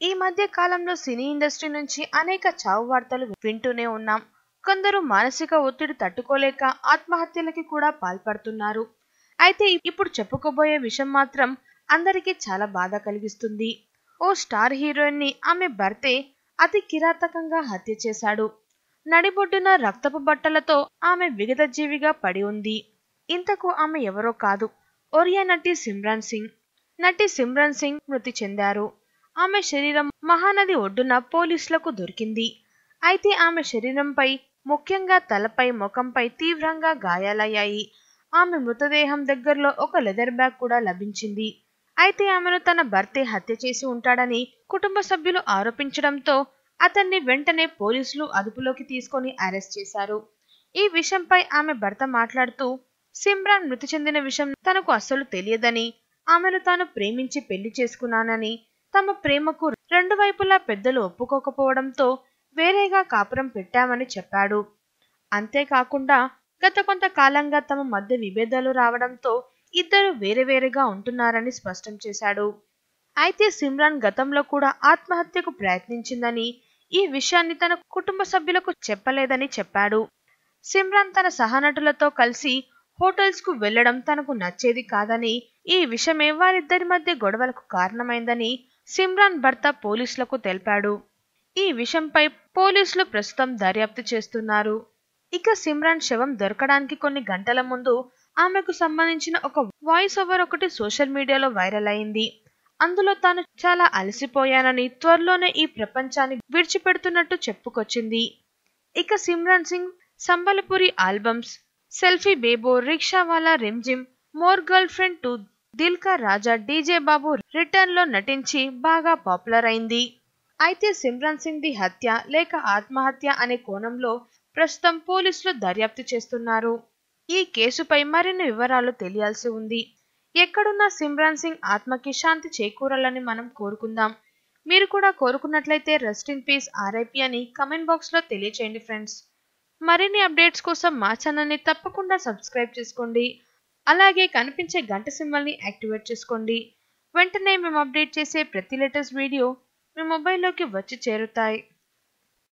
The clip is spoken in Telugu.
ఈ మధ్య కాలంలో సినీ ఇండస్ట్రీ నుంచి అనేక చావు వార్తలు వింటూనే ఉన్నాం. కొందరు మానసిక ఒత్తిడి తట్టుకోలేక ఆత్మహత్యలకి కూడా పాల్పడుతున్నారు. అయితే ఇప్పుడు చెప్పుకోబోయే విషయం మాత్రం అందరికీ చాలా బాధ కలిగిస్తుంది. ఓ స్టార్ హీరోయిన్ని ఆమె భర్తే అతి కిరాతకంగా హత్య చేశాడు. నడిబొడ్డున రక్తపు బట్టలతో ఆమె విగత జీవిగా పడి ఉంది. ఇంతకు ఆమె ఎవరో కాదు. ఒరియా నటి సిమ్రాన్ సింగ్. నటి సిమ్రాన్ సింగ్ మృతి చెందారు. ఆమె శరీరం మహానది ఒడ్డున పోలీసులకు దొరికింది. అయితే ఆమె శరీరంపై ముఖ్యంగా తలపై ముఖంపై తీవ్రంగా గాయాలయ్యాయి. ఆమె మృతదేహం దగ్గరలో ఒక లెదర్ బ్యాగ్ కూడా లభించింది. అయితే ఆమెను తన భర్తే హత్య చేసి ఉంటాడని కుటుంబ సభ్యులు ఆరోపించడంతో అతన్ని వెంటనే పోలీసులు అదుపులోకి తీసుకొని అరెస్ట్ చేశారు. ఈ విషయంపై ఆమె భర్త మాట్లాడుతూ సిమ్రాన్ మృతి చెందిన విషయం తనకు అస్సలు తెలియదని ఆమెను తాను ప్రేమించి పెళ్ళి చేసుకున్నానని తమ ప్రేమకు రెండు వైపులా పెద్దలు ఒప్పుకోకపోవడంతో వేరేగా కాపురం పెట్టామని చెప్పాడు. అంతేకాకుండా గత కొంతకాలంగా తమ మధ్య విభేదాలు రావడంతో ఇద్దరు వేరేవేరేగా ఉంటున్నారని స్పష్టం చేశాడు. అయితే సిమ్రాన్ గతంలో కూడా ఆత్మహత్యకు ప్రయత్నించిందని ఈ విషయాన్ని తన కుటుంబ సభ్యులకు చెప్పలేదని చెప్పాడు. సిమ్రాన్ తన సహనటులతో కలిసి హోటల్స్కు వెళ్ళడం తనకు నచ్చేది కాదని ఈ విషయమే వారిద్దరి మధ్య గొడవలకు కారణమైందని సిమ్రాన్ భర్త పోలీసులకు తెలిపాడు. ఈ విషయంపై పోలీసులు ప్రస్తుతం దర్యాప్తు చేస్తున్నారు. ఇక సిమ్రాన్ శవం దొరకడానికి కొన్ని గంటల ముందు ఆమెకు సంబంధించిన ఒక వాయిస్ ఓవర్ ఒకటి సోషల్ మీడియాలో వైరల్ అయింది. అందులో తాను చాలా అలసిపోయానని త్వరలోనే ఈ ప్రపంచాన్ని విడిచిపెడుతున్నట్టు చెప్పుకొచ్చింది. ఇక Simran Singh Sambalpuri albums selfie బేబో రిక్షావాలా Rimjhim more girl friend to Dulquer Raja DJ బాబు రిటర్న్లో నటించి బాగా పాపులర్ అయింది. అయితే సిమ్రాన్ సింగ్ ది హత్య లేక ఆత్మహత్య అనే కోణంలో ప్రస్తుతం పోలీసులు దర్యాప్తు చేస్తున్నారు. ఈ కేసుపై మరిన్ని వివరాలు తెలియాల్సి ఉంది. ఎక్కడున్న సిమ్రాన్ సింగ్ ఆత్మకి శాంతి చేకూరాలని మనం కోరుకుందాం. మీరు కూడా కోరుకున్నట్లయితే రెస్ట్ ఇన్ పీస్ ఆర్ఐపి అని కమెంట్ బాక్స్లో తెలియచేయండి ఫ్రెండ్స్ మరిన్ని అప్డేట్స్ కోసం మా ఛానల్ని తప్పకుండా సబ్స్క్రైబ్ చేసుకోండి. అలాగే కనిపించే గంట సింబల్ని యాక్టివేట్ చేసుకోండి. వెంటనే మేము అప్డేట్ చేసే ప్రతి లేటెస్ట్ వీడియో మీ మొబైల్లోకి వచ్చి చేరుతాయి.